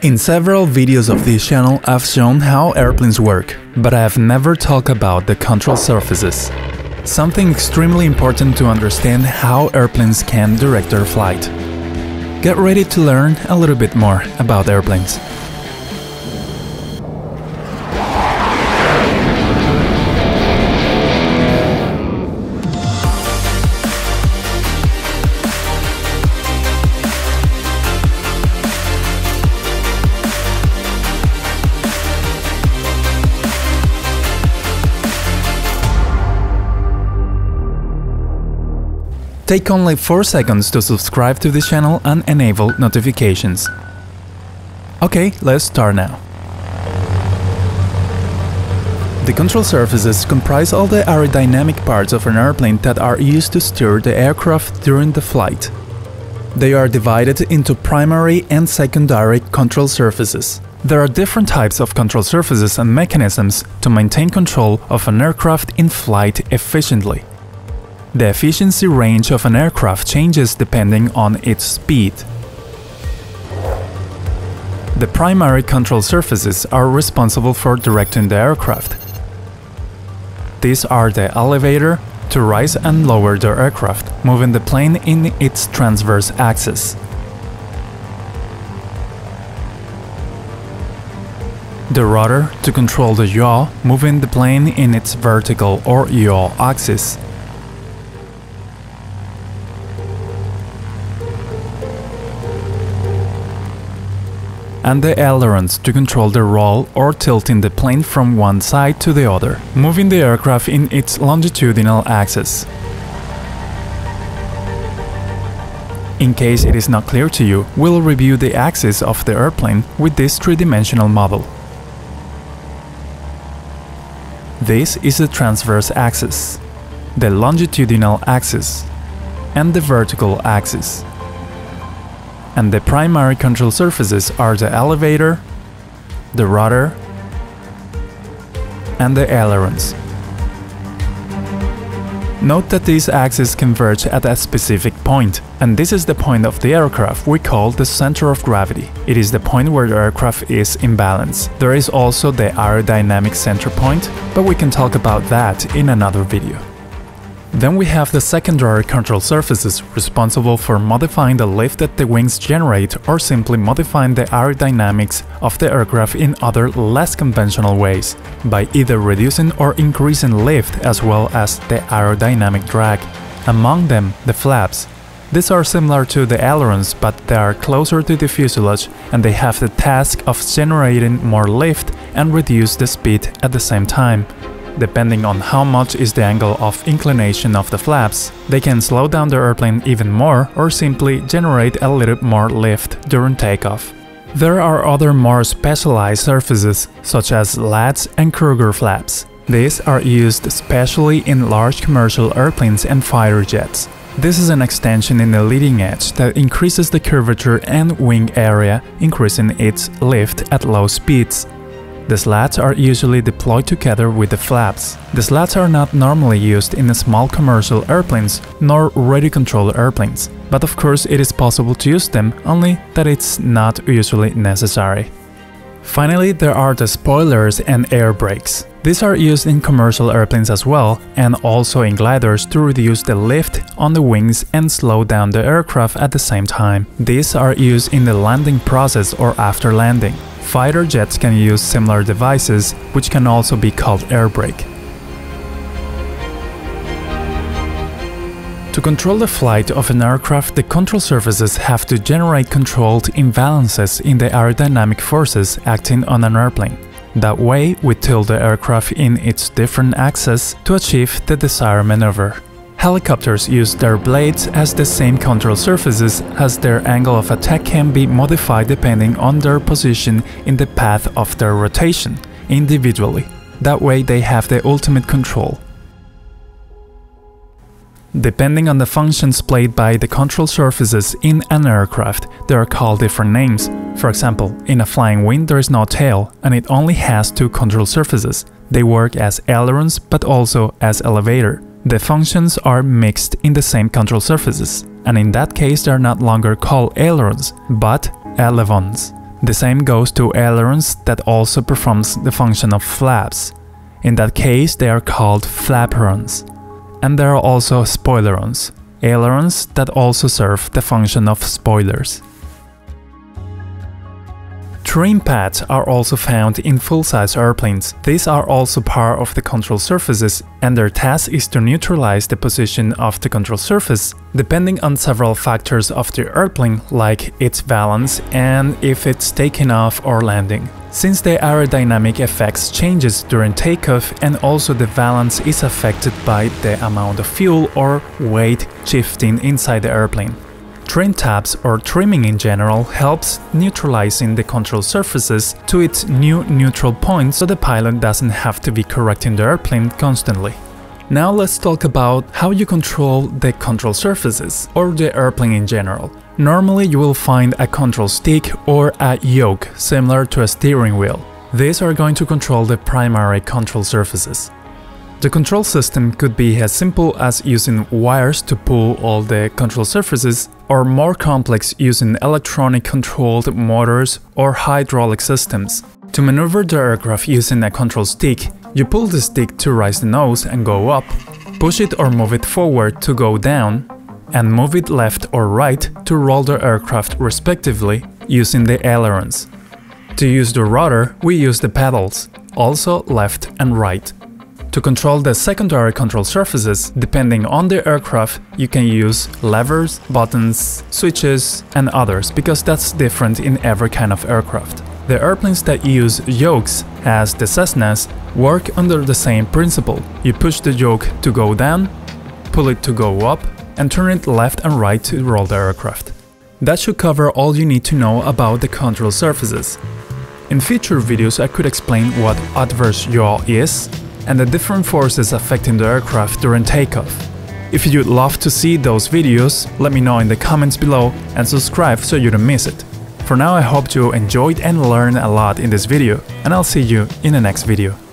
In several videos of this channel I've shown how airplanes work, but I have never talked about the control surfaces. Something extremely important to understand how airplanes can direct their flight. Get ready to learn a little bit more about airplanes. Take only 4 seconds to subscribe to this channel and enable notifications. Okay, let's start now. The control surfaces comprise all the aerodynamic parts of an airplane that are used to steer the aircraft during the flight. They are divided into primary and secondary control surfaces. There are different types of control surfaces and mechanisms to maintain control of an aircraft in flight efficiently. The efficiency range of an aircraft changes depending on its speed. The primary control surfaces are responsible for directing the aircraft. These are the elevator, to rise and lower the aircraft, moving the plane in its transverse axis. The rudder, to control the yaw, moving the plane in its vertical or yaw axis. And the ailerons to control the roll or tilting the plane from one side to the other, moving the aircraft in its longitudinal axis. In case it is not clear to you, we'll review the axis of the airplane with this three-dimensional model. This is the transverse axis, the longitudinal axis, and the vertical axis and the primary control surfaces are the elevator, the rudder, and the ailerons. Note that these axes converge at a specific point, and this is the point of the aircraft we call the center of gravity. It is the point where the aircraft is in balance. There is also the aerodynamic center point, but we can talk about that in another video. Then we have the secondary control surfaces responsible for modifying the lift that the wings generate or simply modifying the aerodynamics of the aircraft in other less conventional ways, by either reducing or increasing lift as well as the aerodynamic drag. Among them, the flaps. These are similar to the ailerons but they are closer to the fuselage and they have the task of generating more lift and reduce the speed at the same time. Depending on how much is the angle of inclination of the flaps, they can slow down the airplane even more or simply generate a little more lift during takeoff. There are other more specialized surfaces, such as slats and Krueger flaps. These are used especially in large commercial airplanes and fighter jets. This is an extension in the leading edge that increases the curvature and wing area, increasing its lift at low speeds. The slats are usually deployed together with the flaps. The slats are not normally used in small commercial airplanes nor radio control airplanes, but of course it is possible to use them, only that it's not usually necessary. Finally, there are the spoilers and air brakes. These are used in commercial airplanes as well, and also in gliders to reduce the lift on the wings and slow down the aircraft at the same time. These are used in the landing process or after landing. Fighter jets can use similar devices, which can also be called air brake. To control the flight of an aircraft, the control surfaces have to generate controlled imbalances in the aerodynamic forces acting on an airplane. That way, we tilt the aircraft in its different axes to achieve the desired maneuver. Helicopters use their blades as the same control surfaces as their angle of attack can be modified depending on their position in the path of their rotation, individually. That way they have the ultimate control. Depending on the functions played by the control surfaces in an aircraft, they are called different names. For example, in a flying wing there is no tail, and it only has two control surfaces. They work as ailerons but also as elevator. The functions are mixed in the same control surfaces, and in that case they are not longer called ailerons, but elevons. The same goes to ailerons that also performs the function of flaps. In that case, they are called flaperons. And there are also spoilerons, ailerons that also serve the function of spoilers. Trim tabs are also found in full-size airplanes. These are also part of the control surfaces and their task is to neutralize the position of the control surface depending on several factors of the airplane like its balance and if it's taking off or landing. Since the aerodynamic effects changes during takeoff and also the balance is affected by the amount of fuel or weight shifting inside the airplane. Trim tabs or trimming in general helps neutralizing the control surfaces to its new neutral point so the pilot doesn't have to be correcting the airplane constantly. Now let's talk about how you control the control surfaces or the airplane in general. Normally you will find a control stick or a yoke similar to a steering wheel. These are going to control the primary control surfaces. The control system could be as simple as using wires to pull all the control surfaces, or more complex using electronic controlled motors or hydraulic systems. To maneuver the aircraft using a control stick, you pull the stick to raise the nose and go up, push it or move it forward to go down, and move it left or right to roll the aircraft respectively using the ailerons. To use the rudder, we use the pedals, also left and right. To control the secondary control surfaces, depending on the aircraft, you can use levers, buttons, switches and others because that's different in every kind of aircraft. The airplanes that use yokes, as the Cessnas, work under the same principle. You push the yoke to go down, pull it to go up, and turn it left and right to roll the aircraft. That should cover all you need to know about the control surfaces. In future videos I could explain what adverse yaw is, and the different forces affecting the aircraft during takeoff. If you'd love to see those videos, let me know in the comments below and subscribe so you don't miss it. For now I hope you enjoyed and learned a lot in this video, and I'll see you in the next video.